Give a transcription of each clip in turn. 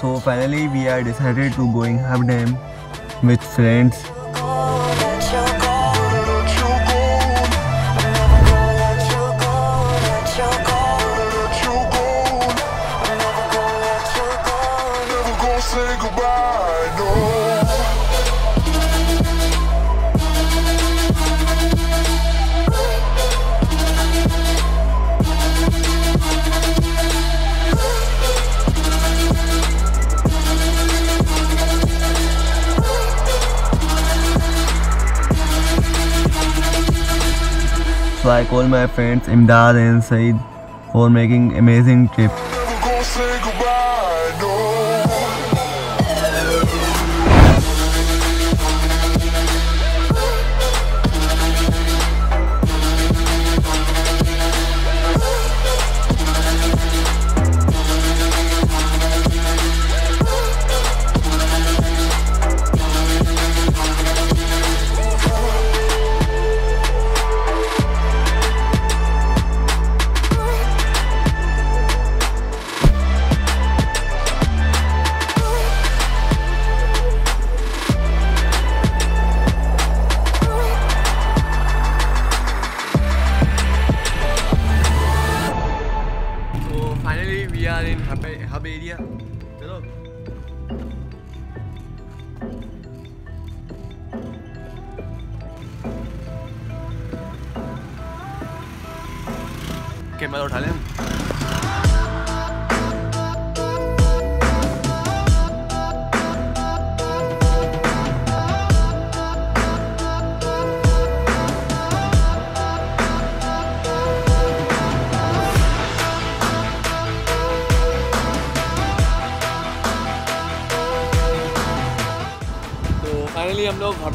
So finally we are decided to going Habdam with friends. Say goodbye, no. I call my friends Imdad and Said for making amazing trip. den Haberia. Qué malos salen.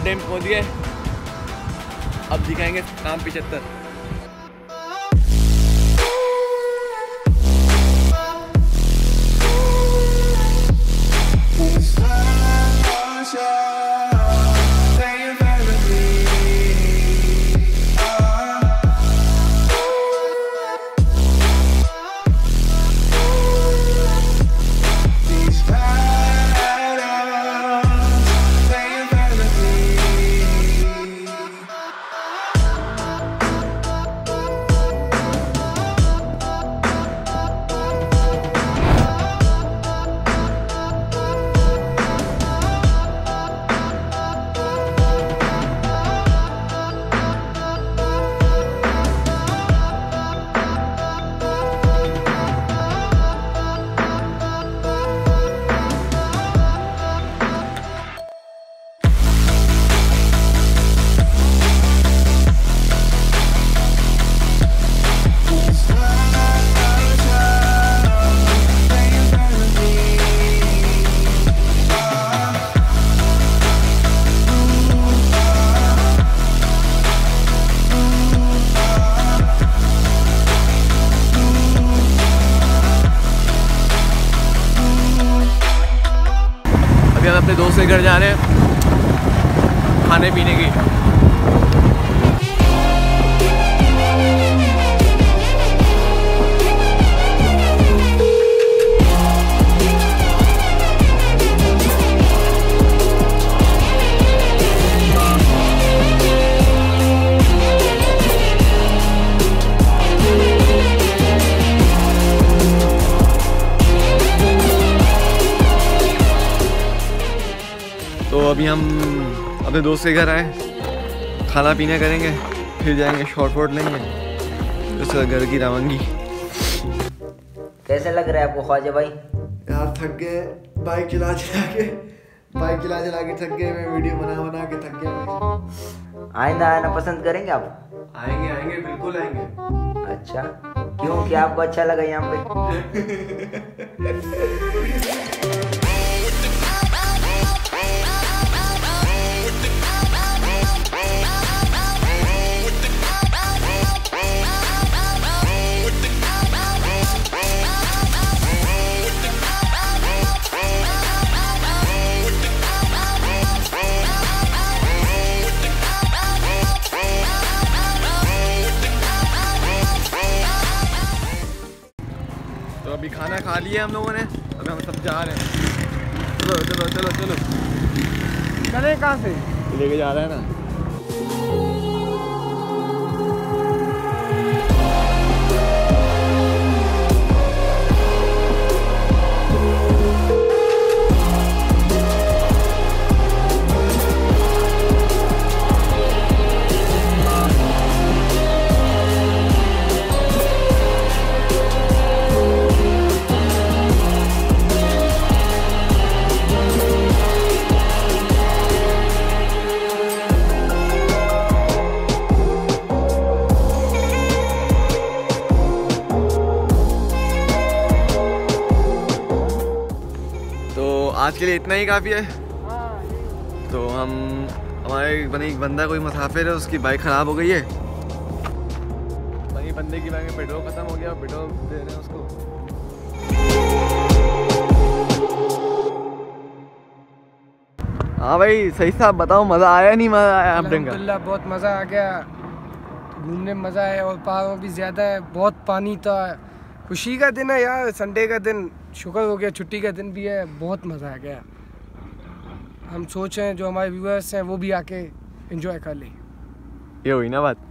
Dam पहुँच गए। अब दिखाएँगे काम पिछहत्तर अभी हम अपने दोस्त के घर जा रहे हैं खाने पीने की। अभी हम अपने दोस्त के घर आए। खाना पीना करेंगे फिर जाएँगे शॉर्ट वॉट लेंगे। उसके घर की रवानगी। कैसे लग रहा है आपको ख्वाजा भाई? यार थक गए। बाइक चला चला के बाइक चला चला के थक गए। मैं वीडियो बना बना के थक गया आइंदा आना पसंद करेंगे आप? आएँगे आएँगे बिल्कुल आएँगे। अच्छा। क्यों? क्या आपको अच्छा लगा यहाँ पे? तो अभी खाना खा लिया हम लोगों ने। अभी हम सब जा रहे हैं। चलो चलो चलो चलो। चले कहाँ से? लेके जा रहे हैं ना। आज के लिए इतना ही काफ़ी है। तो हम हमारे बने एक बंदा कोई मुसाफिर है उसकी बाइक ख़राब हो गई है। वही बंदे की बाइक में पेट्रोल ख़त्म हो गया और पेट्रोल दे रहे हैं उसको। हाँ भाई सही साहब बताओ मज़ा आया नहीं मज़ा आया अल्हम्दुलिल्लाह बहुत मज़ा आ गया। घूमने में मज़ा आया और पहाड़ों भी ज़्यादा है बहुत पानी था। खुशी का दिन है यार संडे का दिन। शुक्र हो गया, छुट्टी का दिन भी है, बहुत मज़ा आ गया। हम सोच रहे हैं, जो हमारे व्यूअर्स हैं, वो भी आके इन्जॉय कर लें। ये हुई ना बात?